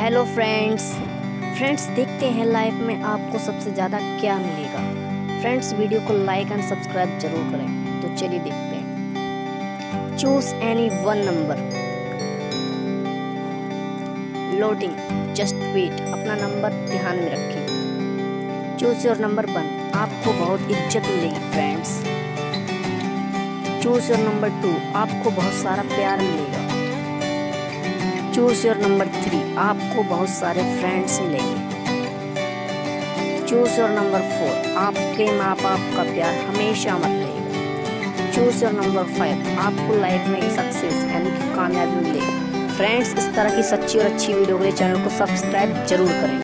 Hello friends friends देखते हैं life में आपको सबसे ज़्यादा क्या मिलेगा। फ्रेंड्स वीडियो को लाइक एंड सब्सक्राइब ज़रूर करें। तो चलिए देखते हैं। Choose any one number loading just wait अपना नंबर ध्यान में रखें। चूज़ योर नंबर वन आपको बहुत इज़्ज़त मिलेगी friends choose your number two आपको बहुत सारा प्यार मिलेगा। चूज़ योर नंबर थ्री आपको बहुत सारे फ्रेंड्स मिलेंगे। चूज़ योर नंबर फोर आपके माँ बाप का प्यार हमेशा मत रहेगा चूज़ योर नंबर फाइव आपको लाइफ में सक्सेस यानी कि कामयाबी मिलेगी। फ्रेंड्स इस तरह की सच्ची और अच्छी वीडियो के चैनल को सब्सक्राइब ज़रूर करें।